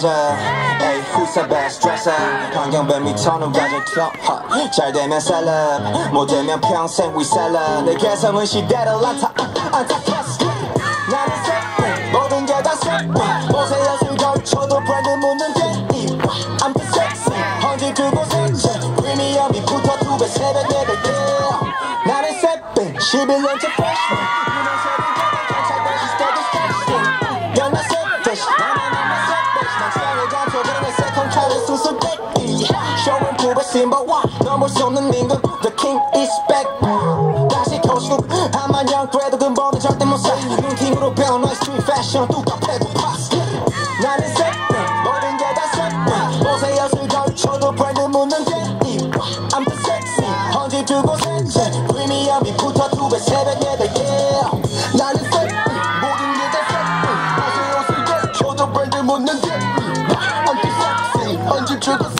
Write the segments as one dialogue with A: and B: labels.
A: 제자 에이 who's the best dresser 환경변 미터는 가져켜 잘 되면 셀럽 못 되면 평생 we 셀럽 내 개성은 시대를 안타 안타켰어 나는 셀럽 모든 게다 셀럽 옷에 엿을 걸쳐도 브랜드 묻는 게임 I'm the sexy 언제 그곳에 프리미엄이 붙어 두배 세배 네배 yeah 나는 셀럽 11년째 Showing proof symbol one 넘을 수 없는 임금 The king is back 다시 교수 한만영 그래도 근본은 절대 못사 눈팅으로 배운 너의 street fashion 뚜껑패고 파스 나는 셀프 모든 게다 셀프 옷에 엿을 걸쳐도 브랜드 묻는 게임 I'm the sexy 언제 그곳에 프리미엄이 붙어 두배 세배 네배 yeah 나는 셀프 모든 게다 셀프 옷에 엿을 걸쳐도 브랜드 묻는 게임 I'm the sexy 언제 그곳에 프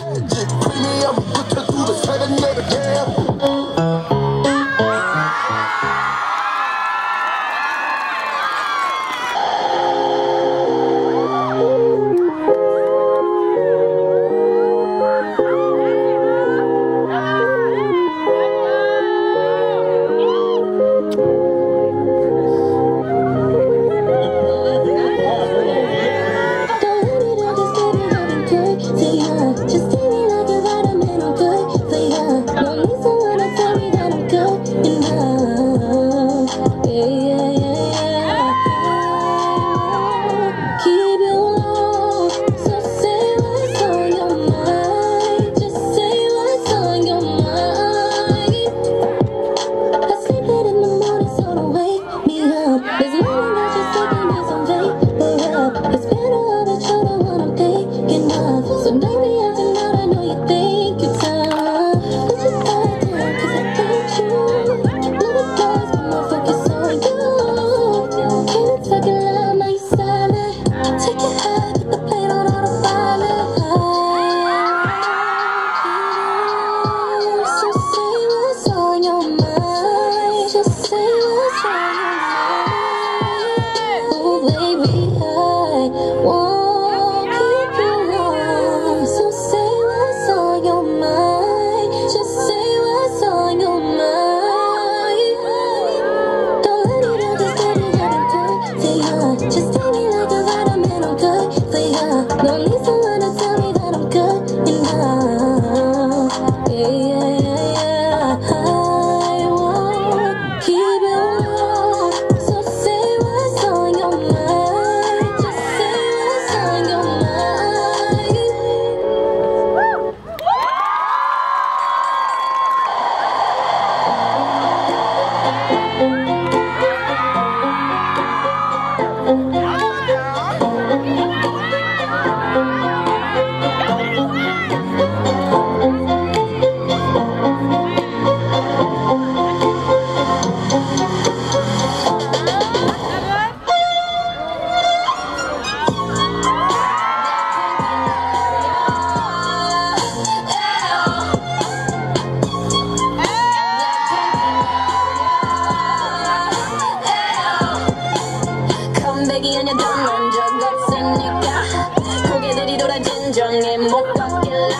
B: 감정에 못 벗길라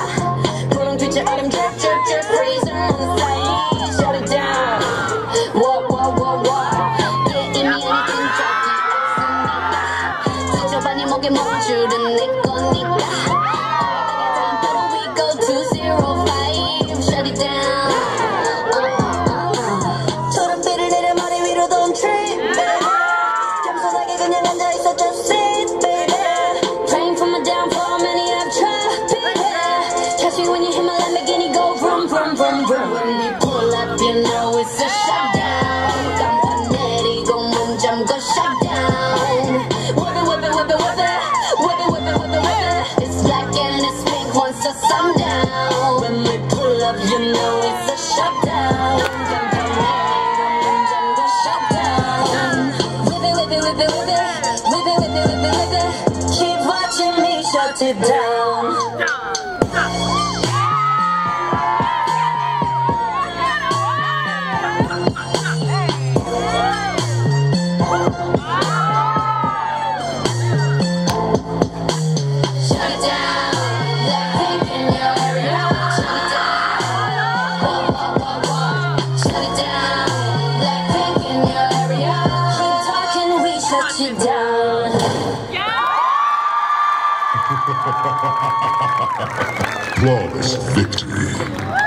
B: 구름 뒤치 얼음 잽잽잽 freeze moon fly shut it down whoa whoa whoa whoa yeah 이미 우리긴 적이 없으니까 스쳐반이 목에 멈추는 내 거니까 Keep watching me shut it down
C: Flawless victory.